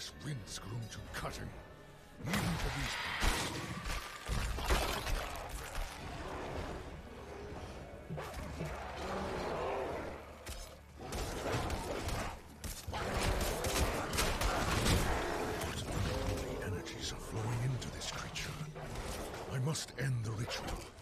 This wind's grown too cutting. Even these The energies are flowing into this creature. I must end the ritual.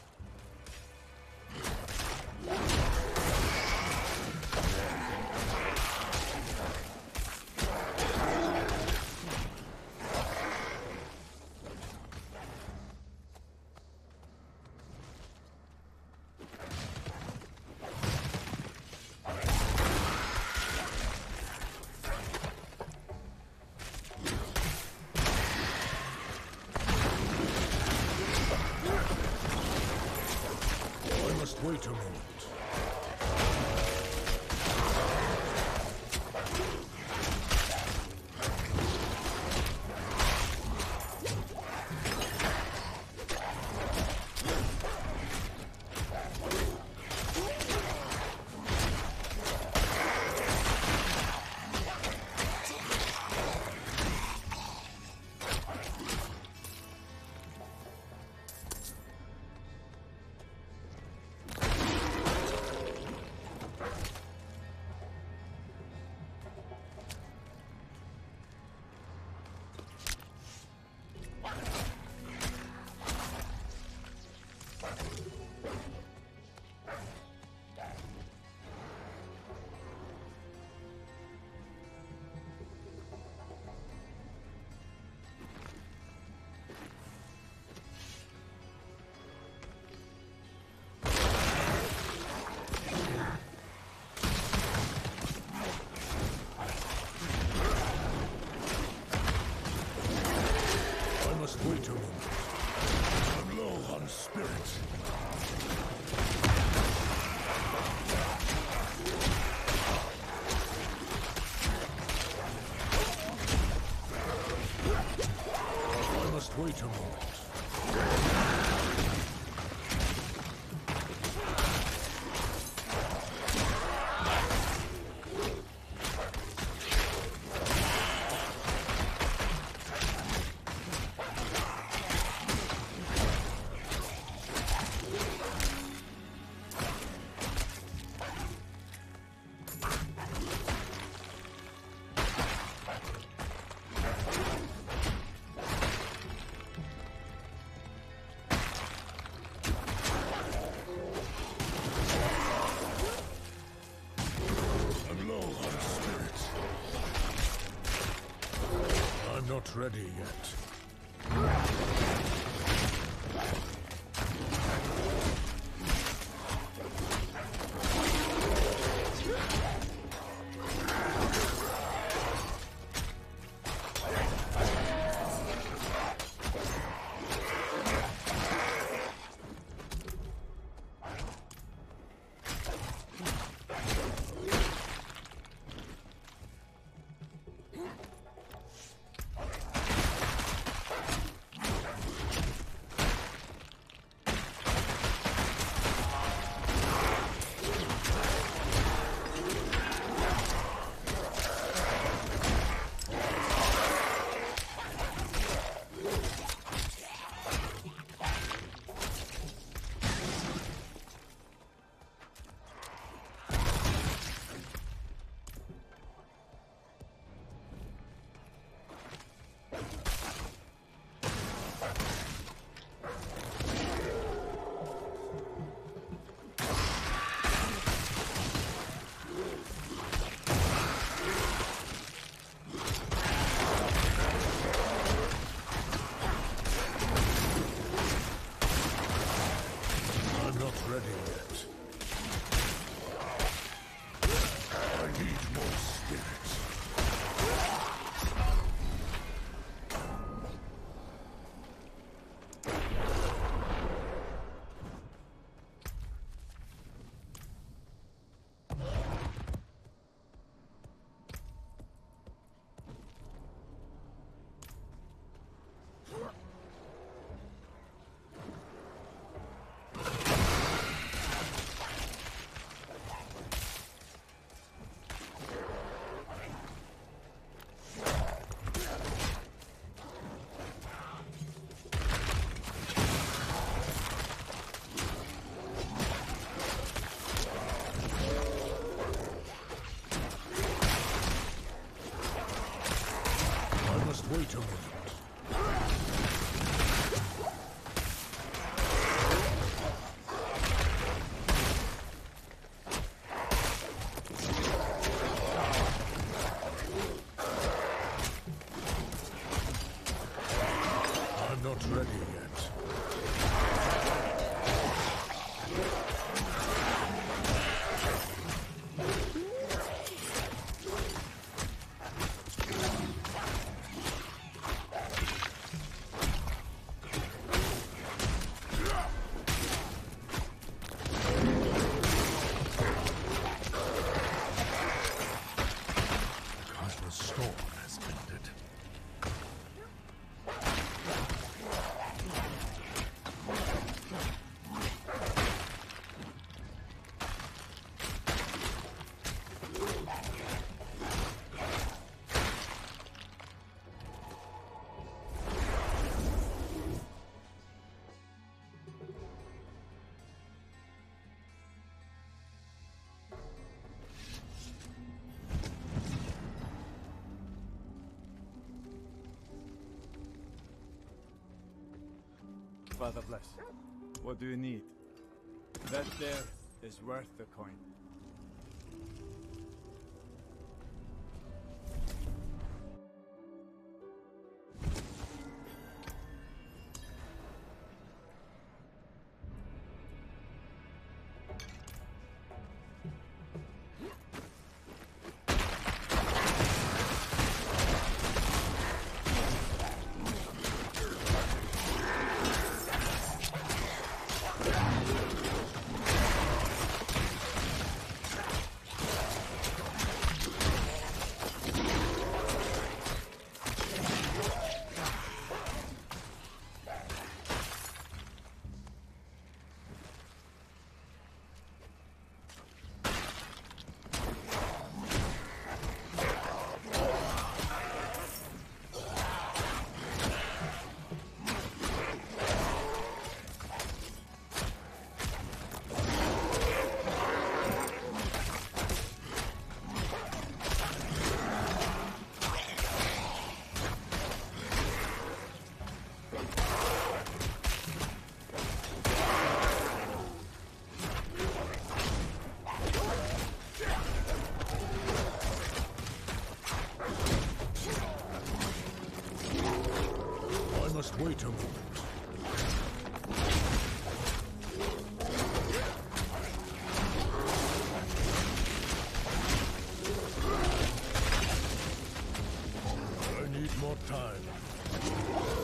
I ready yet. Wait a minute. Father Bless. What do you need? That there is worth the coin. Wait a moment. I need more time.